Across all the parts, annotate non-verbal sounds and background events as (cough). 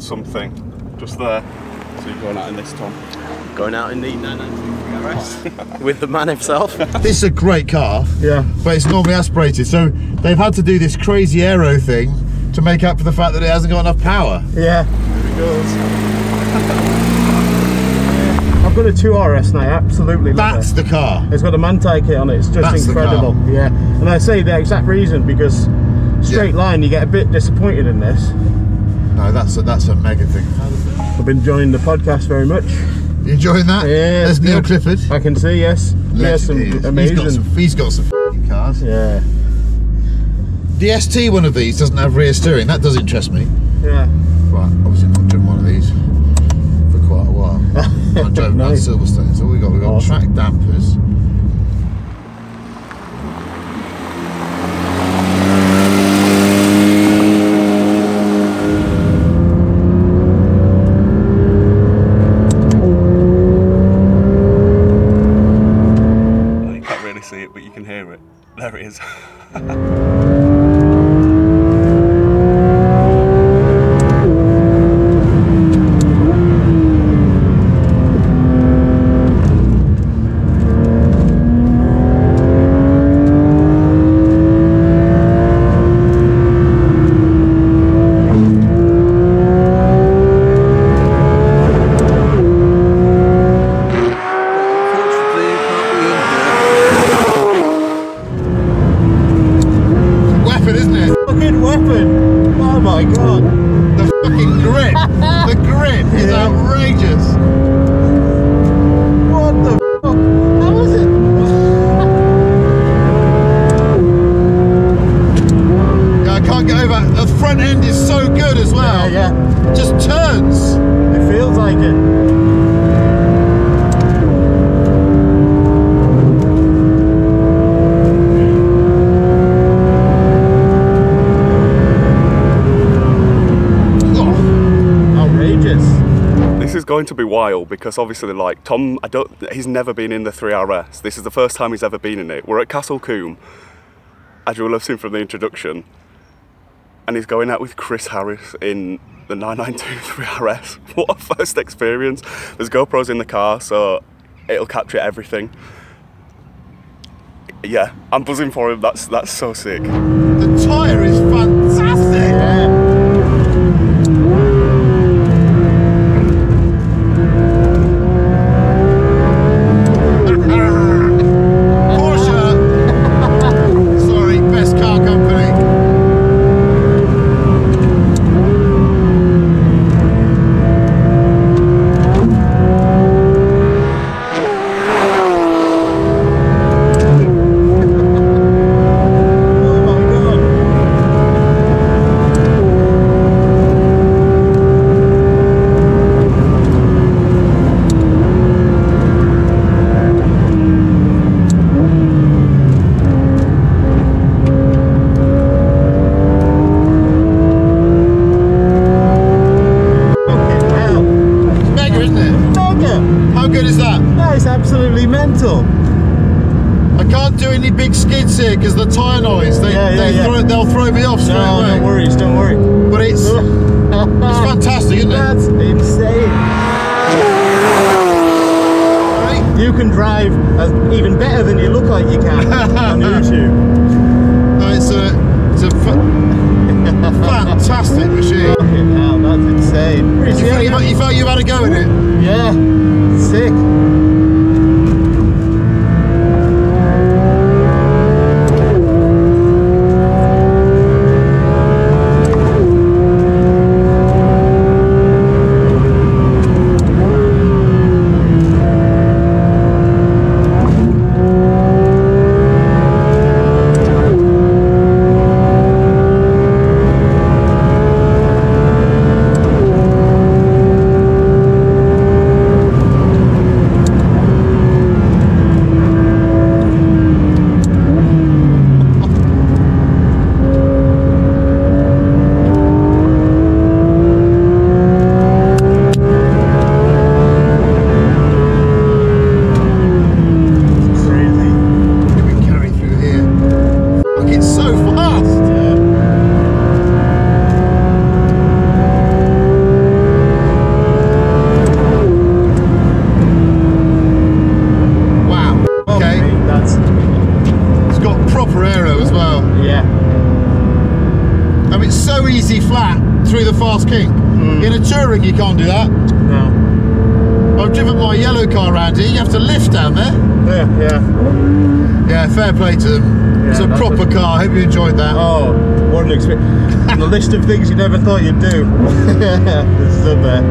spotted something just there. So you're going out in this, Tom. Going out in the 993 RS (laughs) with the man himself. (laughs) This is a great car. Yeah. But it's normally aspirated, so they've had to do this crazy aero thing to make up for the fact that it hasn't got enough power. Yeah. Here it goes. I've got a 2RS now, absolutely love That's it. the car. It's got a Manthey kit on it, it's just That's incredible. Yeah. And I say the exact reason because straight Yeah. line you get a bit disappointed in this. No, that's a, that's a mega thing. I've been enjoying the podcast very much. You enjoying that? Yeah, There's Neil. Clifford. I can see, yes. Yes, some Legend he is. amazing. He's got some, he's got some f***ing cars. yeah. The ST one of these doesn't have rear steering. That does interest me. Yeah. Right, obviously not driven one of these for quite a while. (laughs) I drove Nice. Silverstone. So we got we got Awesome. track dampers. Oh, you can't really see it, but you can hear it. There it is. (laughs) Unfortunately, you can't be in here. Weapon, isn't it? Fucking weapon! Oh my god! The fucking grip. (laughs) the grip is outrageous. What the fuck? How was it? Yeah, I can't get over. The front end is so good as well. Yeah, yeah. Just turns. It feels like it. Oh, Outrageous. This is going to be wild because obviously, like Tom, I don't. He's never been in the 3RS. This is the first time he's ever been in it. We're at Castle Combe, as you will have seen from the introduction, and he's going out with Chris Harris in the 992 3RS. (laughs) What a first experience! There's GoPros in the car, so it'll capture everything. Yeah, I'm buzzing for him. That's that's so sick. the tyre is fantastic. Yeah. Porsche. Sorry, best car company. Oh my god. Fucking hell. Mega, isn't it? Mega. How good is that? That is absolutely mental. I can't do any big skids here because the tyre noise. They, Yeah, yeah, they yeah. Throw, they'll throw me off straight No, away. don't worry, don't worry. But it's it's fantastic, isn't it? That's insane. Right? You can drive as, even better than you look like you can on YouTube. No, it's a it's a fa- fantastic machine. Fucking hell, that's insane. Pretty You felt, you, scary. you felt you had a go in it. Fast kink. In a touring, you can't do that. No. I've driven my yellow car around here. You have to lift down there. Yeah, yeah. Yeah, fair play to them. it's a proper a- car. Hope you enjoyed that. Oh, what an experience. (laughs) the list of things you never thought you'd do. (laughs) this is up there.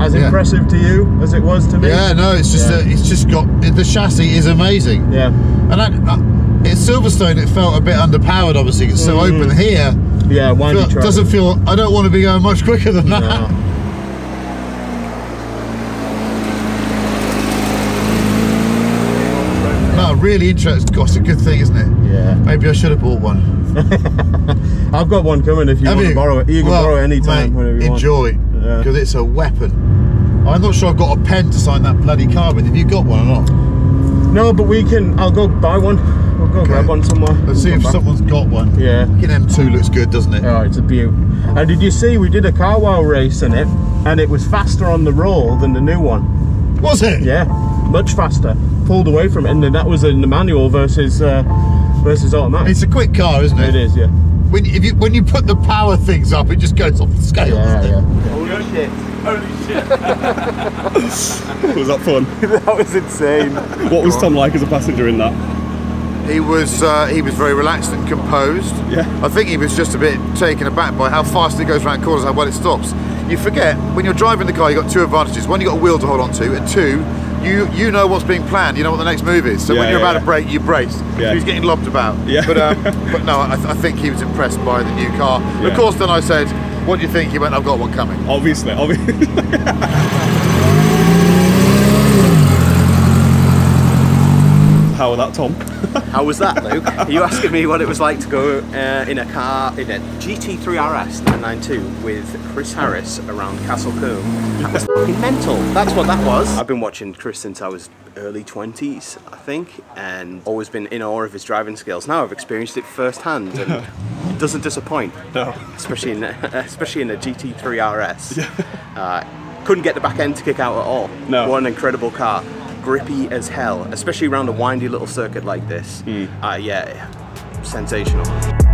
As Yeah. impressive to you as it was to me. Yeah, no, it's just Yeah. uh, it's just got the chassis is amazing. Yeah. And that, uh, at Silverstone, it felt a bit underpowered. Obviously, it's so Mm. open here. Yeah, windy Feel, doesn't feel. I don't want to be going much quicker than that. No. (laughs) No, really interesting. Gosh, it's a good thing, isn't it? Yeah. Maybe I should have bought one. (laughs) I've got one coming if you Have want to borrow it. You can Well, borrow it anytime mate, whenever you enjoy, Yeah. because it's a weapon. I'm not sure I've got a pen to sign that bloody car with. Have you got one or not? No, but we can. I'll go buy one. We'll go Okay. grab one somewhere. Let's see We'll if back. someone's got one. Yeah. Fucking M2 looks good, doesn't it? Oh, it's a beaut. And did you see we did a Carwow race in it, and it was faster on the roll than the new one. Was it? Yeah, much faster. Pulled away from it, and then that was in the manual versus uh, versus automatic. It's a quick car, isn't it? it is, yeah. When, if you, when you put the power things up, it just goes off the scale. Yeah, yeah. Holy shit. Holy shit. (laughs) (laughs) Was that fun? (laughs) that was insane. What was Tom like as a passenger in that? He was uh, he was very relaxed and composed. Yeah. I think he was just a bit taken aback by how fast it goes around corners, how well it stops. You forget when you're driving the car, you have got two advantages. One, you have got a wheel to hold on to, and two, you you know what's being planned. You know what the next move is. So Yeah, when you're yeah, about to brake, you brace. Yeah. He was getting lobbed about. Yeah. But um, (laughs) but no, I, I think he was impressed by the new car. Yeah. Of course, then I said, "What do you think?" He went, "I've got one coming." Obviously, obviously. (laughs) How was that, Tom? (laughs) How was that, Luke? Are you asking me what it was like to go uh, in a car in a GT3 RS 992 with Chris Harris around Castle Combe? That was fucking mental. That's what that was. I've been watching Chris since I was early 20s, I think, and always been in awe of his driving skills. Now I've experienced it firsthand, and (laughs) it doesn't disappoint. No. especially in (laughs) especially in a GT3 RS. Uh, couldn't get the back end to kick out at all. No. What an incredible car. Grippy as hell, especially around a windy little circuit like this. Hmm. Uh, yeah, sensational.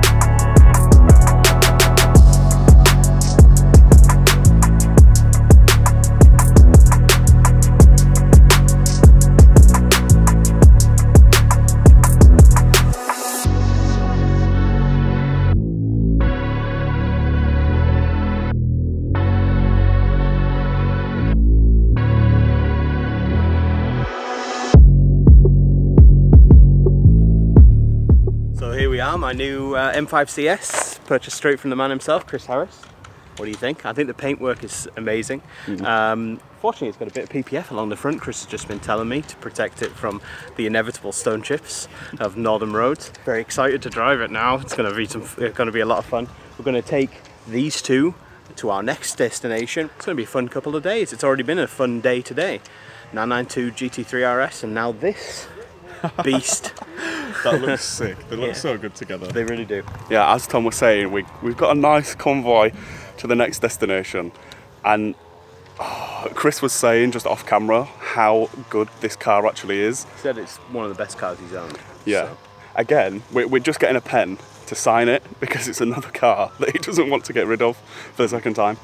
Are, my new uh, M5 CS, purchased straight from the man himself, Chris Harris. What do you think? I think the paintwork is amazing. Um, fortunately, it's got a bit of PPF along the front. Chris has just been telling me to protect it from the inevitable stone chips of (laughs) Northern roads. Very excited to drive it now. It's going to be some, it's going to be a lot of fun. We're going to take these two to our next destination. It's going to be a fun couple of days. It's already been a fun day today. 992 GT3 RS and now this (laughs) beast. That looks sick. They look Yeah. so good together. They really do. Yeah, as Tom was saying, we, we've got a nice convoy to the next destination. And oh, Chris was saying just off camera how good this car actually is. He said it's one of the best cars he's owned. Yeah. So, Again, we're, we're just getting a pen to sign it because it's another car (laughs) that he doesn't want to get rid of for the second time.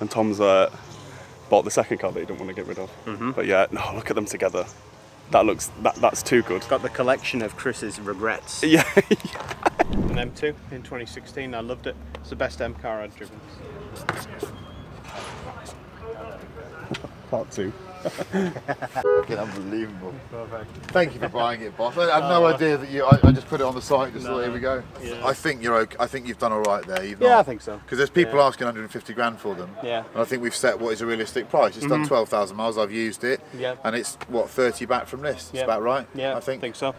And Tom's uh, bought the second car that he didn't want to get rid of. Mm-hmm. But yeah, no, look at them together. That looks that that's too good. got the collection of Chris's regrets. (laughs) Yeah. An M2 in 2016. I loved it. It's the best M car I've driven. Part two. (laughs) Fucking unbelievable. Thank you for buying it, boss. I had no idea that you. I, I just put it on the site. Just thought, here we go. Yeah. I think you're. Okay. I think you've done all right there. You've Yeah, not- I think so. Because there's people asking 150 grand for them. Yeah. Mm-hmm. And I think we've set what is a realistic price. It's done 12,000 miles. I've used it. Yeah. And it's what 30 back from list. It's Yeah. about right. Yeah, I think. think so.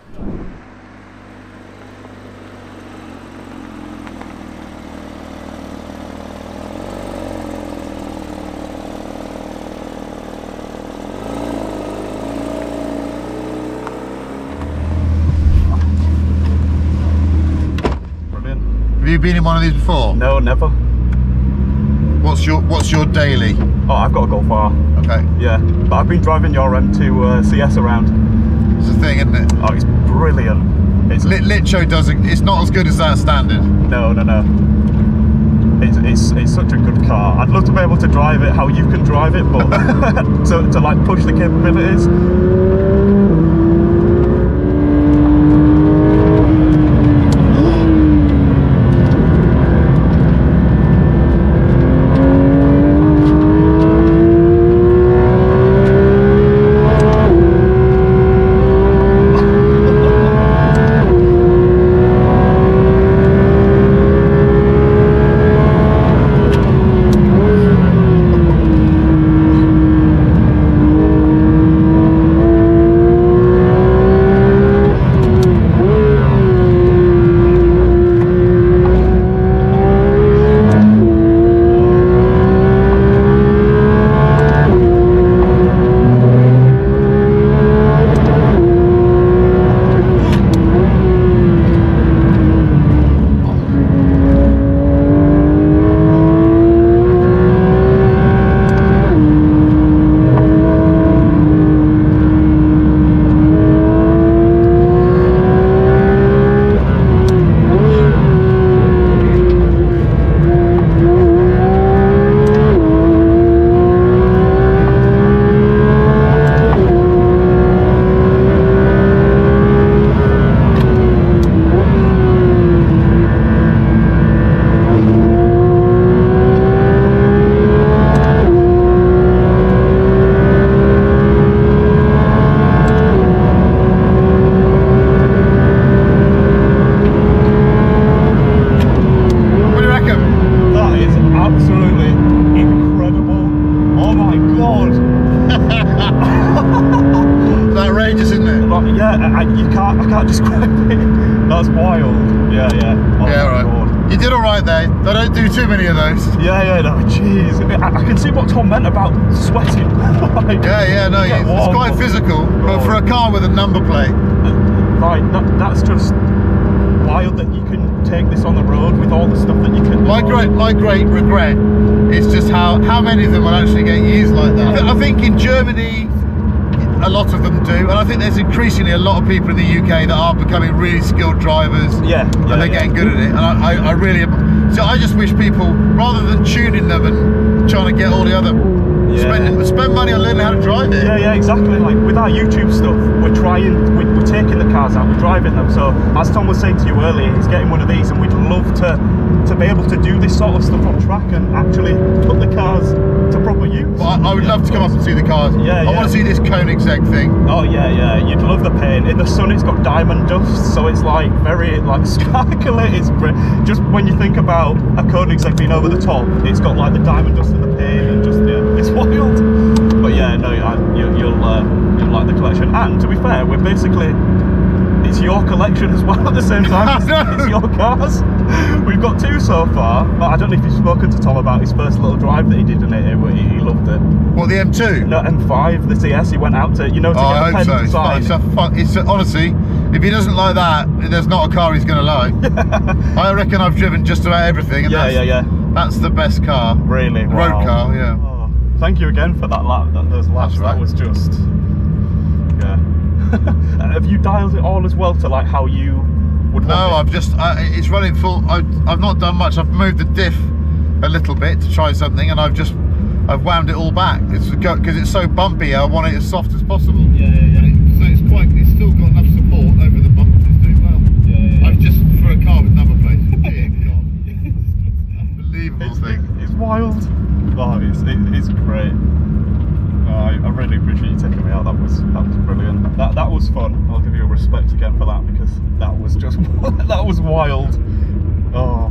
You been in one of these before? No, never. What's your What's your daily? Oh, I've got to go far. Okay. Yeah, but I've been driving your M2 uh, CS around. It's a thing, isn't it? Oh, it's brilliant. It's Lit Litcho doesn't. It's not as good as that standard. no, no, no. it's, it's, it's such a good car. I'd love to be able to drive it how you can drive it, but (laughs) to, to like push the capabilities. Yeah, I, I- you can't, I can't (laughs) describe it. That's wild. Yeah, yeah. Oh yeah, right. God. You did all right there. They don't do too many of those. Yeah, yeah, no, jeez. I, I can see what Tom meant about sweating. (laughs) like, Yeah, yeah, no, get it's quite but- physical, but Oh. for a car with a number plate, uh, Like, that, that's just wild that you can take this on the road with all the stuff that you can. my great, my great regret is just how how many of them will actually get used like that. I I think in Germany, a lot of them do, and I think there's increasingly a lot of people in the UK that are becoming really skilled drivers. Yeah, yeah, and they're yeah. getting good at it. And I, I, I really, so I just wish people, rather than tuning them and trying to get all the other, Yeah. spend spend money on learning how to drive it. Yeah, yeah, exactly. Like with our YouTube stuff, we're trying, we- we're taking the cars out, we're driving them. So as Tom was saying to you earlier, he's getting one of these, and we'd love to to be able to do this sort of stuff on track and actually put the cars to proper use. But I, I would Yeah, love to come up and see the cars. Yeah, I yeah. want to see this Koenigsegg thing. Oh yeah, yeah. You'd love the paint. In the sun, it's got diamond dust, so it's like very like (laughs) sparkly. It's just when you think about a Koenigsegg being over the top, it's got like the diamond dust in the paint and just yeah, (laughs) it's wild. But yeah, no, you, you'll uh, you'll like the collection. And to be fair, we're basically it's your collection as well at the same time. (laughs) It's, it's your cars. We've got two so far, but I don't know if you've spoken to Tom about his first little drive that he did in it. He, he loved it. What the M2? No, M5, the CS, he went out to, you know, to Oh, I get hope the so. It's, fun. it's a fun. It's a, honestly, if he doesn't like that, there's not a car he's going to like. (laughs) I reckon I've driven just about everything. And Yeah, that's, yeah, yeah. That's the best car. Really? Road wow. car, yeah. Oh, thank you again for that lap. That, those laps. Right. That was just. Yeah. Uh, (laughs) have you dialed it all as well to like how you would No, want I've just. I, it's running full. I, I've not done much. I've moved the diff a little bit to try something, and I've just. I've wound it all back. It's because it's so bumpy. I want it as soft as possible. Yeah, yeah, yeah. So it's quite. It's still got enough support over the bumps. It's doing well. Yeah, yeah, yeah. I've just for a car with number plates. (laughs) Unbelievable It's, thing. it's wild. Oh, it's, it, it's great. Oh, I, I really appreciate you taking me out. That was that was brilliant. That that was fun. I'll give you a respect again for that because that was just (laughs) that was wild. Oh.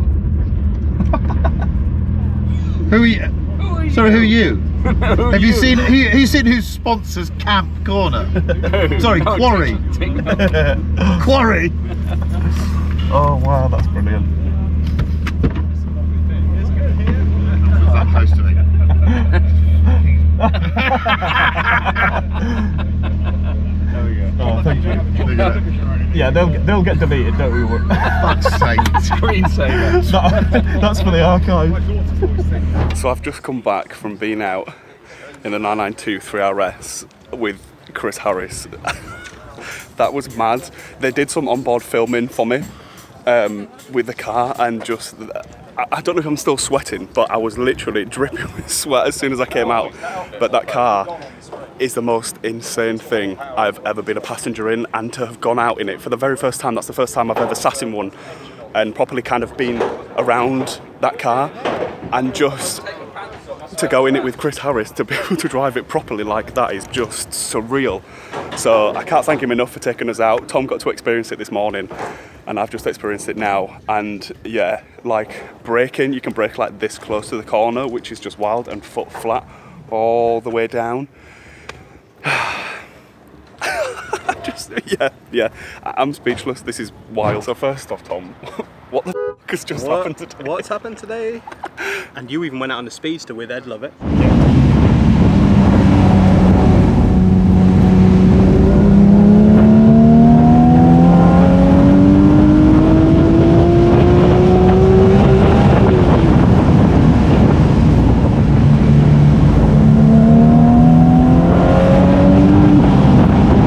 Who are you? Sorry, who are you? Have you seen? Who, who seen who sponsors Camp Corner? (laughs) Sorry, Quarry. (laughs) Quarry. Oh wow, that's brilliant. That close to me. Oh, thank you. Look at. Yeah, they'll get- they'll get deleted, don't we? Fuck's sake. (laughs) Screensaver. That- that's for the archive. So I've just come back from being out in the 992 3RS with Chris Harris. (laughs) that was mad. They did some onboard filming for me um, with the car and just I, I don't know if I'm still sweating, but I was literally (laughs) dripping with sweat as soon as I came out. But that car is the most insane thing I've ever been a passenger in, and to have gone out in it for the very first time. That's the first time I've ever sat in one, and properly kind of been around that car, and just to go in it with Chris Harris to be (laughs) able to drive it properly like that is just surreal. So I can't thank him enough for taking us out. Tom got to experience it this morning and I've just experienced it now. And yeah, like braking, you can brake like this close to the corner, which is just wild, and foot flat all the way down. (sighs) just yeah, yeah. I- I'm speechless. This is wild. So first off, Tom, (laughs) what the (laughs) f- has just happened today? what's happened today? And you even went out on the speedster with Ed Lovett.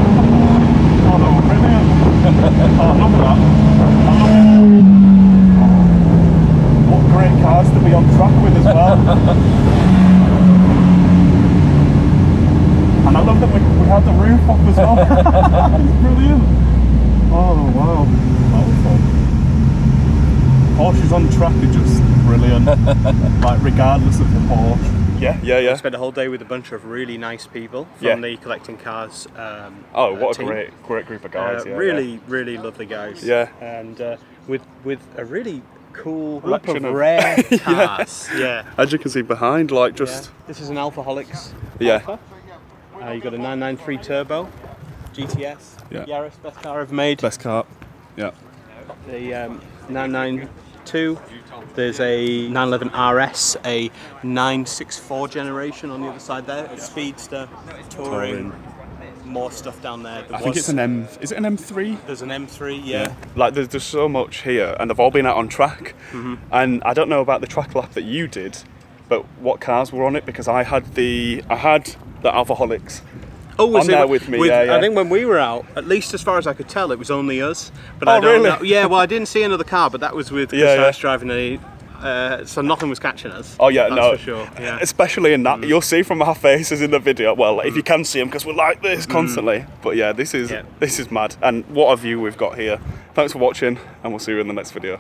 Oh, brilliant. oh, I love that. I love it. What great cars to be on track with as well. and I love that we, we had the roof up as well. it's brilliant. Oh, wow. That was fun. Porsches on track are just brilliant. (laughs) like, regardless of the Porsche. Yeah, yeah, yeah. I Spent a whole day with a bunch of really nice people from Yeah. the collecting cars. Um, Oh, uh, what a team. great, great group of Uh, guys. yeah, really, really lovely guys. Yeah. and uh, with with a really cool group Collection of of- rare (laughs) Yeah. cars. yeah. yeah. As you can see behind, like Yeah. just This is an Alphaholics. Yeah. Alpha. Uh, you got a 993 Turbo, GTS, Yeah. Yaris, best car I've made. best car. Yeah. The um, 992. There's a 911 RS, a 964 generation on the other side there. A Speedster, touring, more stuff down there. There I think it's an M. Is it an M3? There's an M3, yeah. Like there's, there's so much here, and they've all been out on track. Mm-hmm. And I don't know about the track lap that you did, but what cars were on it? Because I had the I had the Alphaholics. Oh, was on it there with me, yeah, yeah. I think when we were out, at least as far as I could tell, it was only us. But Oh, I don't really? know. Yeah, well, I didn't see another car, but that was with Chris Yeah, yeah. Driving a. Uh, so nothing was catching us. Oh yeah, That's no, for sure. Yeah. Mm. Especially in that, you'll see from our faces in the video. Well, if you can see them, because we're like this constantly. But yeah, this is Yeah. this is mad. And what a view we've got here. Thanks for watching, and we'll see you in the next video.